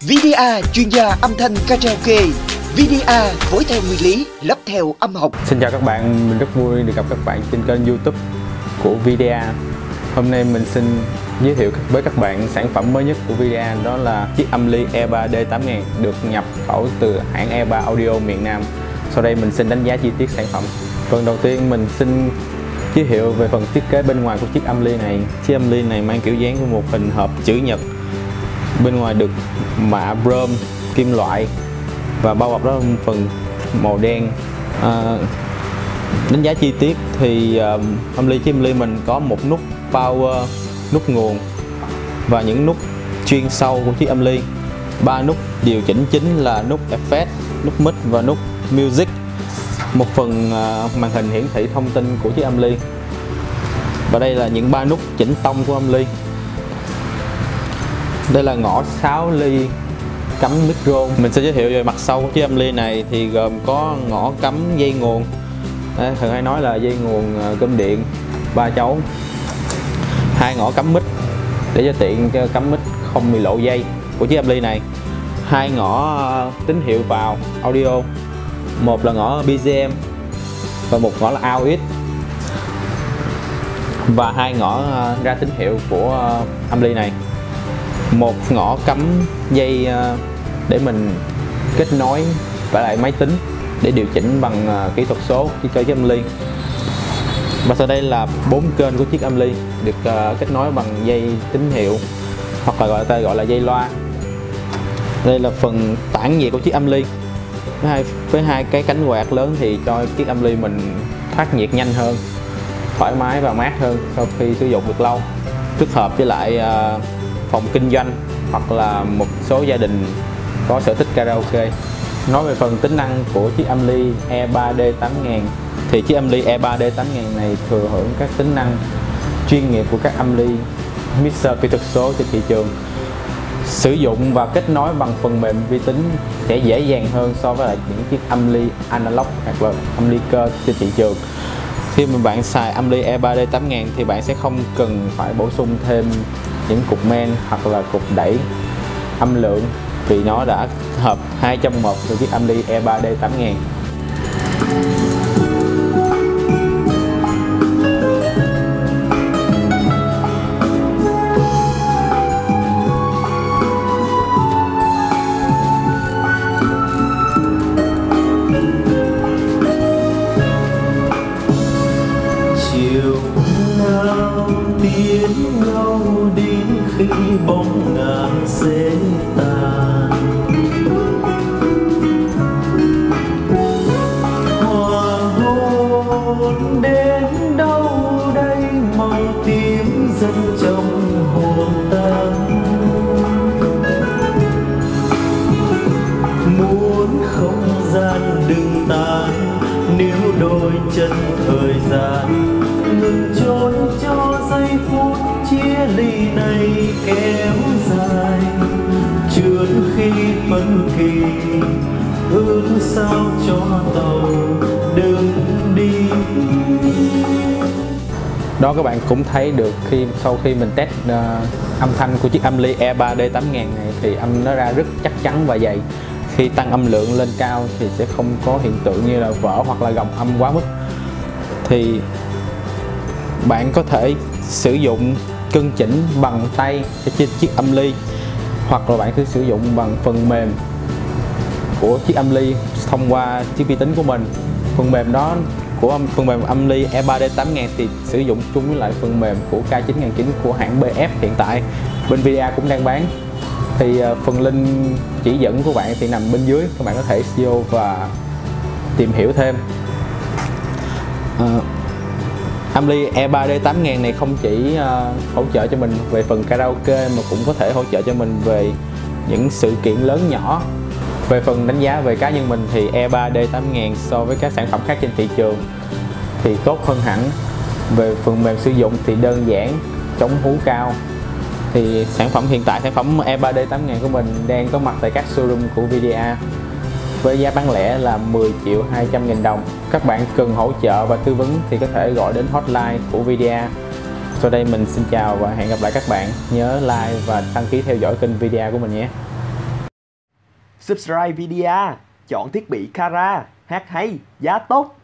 VDA chuyên gia âm thanh karaoke VDA phối theo nguyên lý, lắp theo âm học. Xin chào các bạn, mình rất vui được gặp các bạn trên kênh youtube của VDA Hôm nay mình xin giới thiệu với các bạn sản phẩm mới nhất của VDA đó là chiếc âm ly E3 D8000 được nhập khẩu từ hãng E3 Audio miền Nam. Sau đây mình xin đánh giá chi tiết sản phẩm. Phần đầu tiên mình xin giới thiệu về phần thiết kế bên ngoài của chiếc âm ly này. Chiếc âm ly này mang kiểu dáng của một hình hộp chữ nhật bên ngoài được mạ brom kim loại và bao bọc đó phần màu đen. À, đánh giá chi tiết thì uh, âm ly chiếc ly mình có một nút power nút nguồn và những nút chuyên sâu của chiếc âm ly ba nút điều chỉnh chính là nút effect nút mix và nút music. Một phần uh, màn hình hiển thị thông tin của chiếc âm ly và đây là những ba nút chỉnh tông của âm ly đây là ngõ 6 ly cắm micro. Mình sẽ giới thiệu về mặt sau của chiếc âm ly này thì gồm có ngõ cắm dây nguồn. Đấy, thường hay nói là dây nguồn à, cơm điện ba chấu. Hai ngõ cắm mic để cho tiện cho cắm mic không bị lộ dây của chiếc âm ly này. Hai ngõ à, tín hiệu vào audio. Một là ngõ BGM và một ngõ là out và hai ngõ à, ra tín hiệu của âm ly này một ngõ cắm dây ờ, để mình kết nối và lại máy tính để điều chỉnh bằng ờ, kỹ thuật số cho chiếc âm ly. Và sau đây là bốn kênh của chiếc âm ly được ờ, kết nối bằng dây tín hiệu hoặc là gọi là gọi là dây loa. Đây là phần tản nhiệt của chiếc âm ly. Với hai với hai cái cánh quạt lớn thì cho chiếc âm ly mình thoát nhiệt nhanh hơn thoải mái và mát hơn sau khi sử dụng được lâu. Thích hợp với lại uh, phòng kinh doanh hoặc là một số gia đình có sở thích karaoke. Nói về phần tính năng của chiếc âm ly E3D 8000 thì chiếc âm ly E3D 8000 này thừa hưởng các tính năng chuyên nghiệp của các âm ly mixer kỹ thuật số trên thị trường. Sử dụng và kết nối bằng phần mềm vi tính sẽ dễ dàng hơn so với lại những chiếc âm ly analog hoặc là âm ly cơ trên thị trường. Khi mà bạn xài âm ly E3D 8000 thì bạn sẽ không cần phải bổ sung thêm những cục men hoặc là cục đẩy âm lượng, vì nó đã hợp hai trong một với chiếc Amli E3D 8000 tiến nhau đến khi bóng ngàn sẽ tàn. Hoàng hôn đến đâu đây màu tím dần trong hồn ta muốn không gian đừng tan nếu đôi chân thời gian ngừng trôi giây phút chia ly này kéo dài. Trước khi phân kỳ hướng sao cho tàu đừng đi. Đó các bạn cũng thấy được khi sau khi mình test uh, âm thanh của chiếc âm ly E3D 8000 này thì âm nó ra rất chắc chắn và dày. Khi tăng âm lượng lên cao thì sẽ không có hiện tượng như là vỡ hoặc là gồng âm quá mức. Thì bạn có thể sử dụng cân chỉnh bằng tay trên chiếc âm ly hoặc là bạn cứ sử dụng bằng phần mềm của chiếc âm ly thông qua chiếc vi tính của mình. Phần mềm đó của phần mềm âm ly E3D 8000 thì sử dụng chung với lại phần mềm của K9009 của hãng BF hiện tại. Bên VDA cũng đang bán. Thì ờ, phần link chỉ dẫn của bạn thì nằm bên dưới các bạn có thể vô và tìm hiểu thêm. À, Amly E3D 8000 này không chỉ uh, hỗ trợ cho mình về phần karaoke mà cũng có thể hỗ trợ cho mình về những sự kiện lớn nhỏ. Về phần đánh giá về cá nhân mình thì E3D 8000 so với các sản phẩm khác trên thị trường thì tốt hơn hẳn. Về phần mềm sử dụng thì đơn giản chống hú cao. Thì sản phẩm hiện tại sản phẩm E3D 8000 của mình đang có mặt tại các showroom của VDA với giá bán lẻ là 10 triệu 200 nghìn đồng các bạn cần hỗ trợ và tư vấn thì có thể gọi đến hotline của Vidia. sau đây mình xin chào và hẹn gặp lại các bạn nhớ like và đăng ký theo dõi kênh Vidia của mình nhé Subscribe Vidia, chọn thiết bị Kara, hát hay, giá tốt.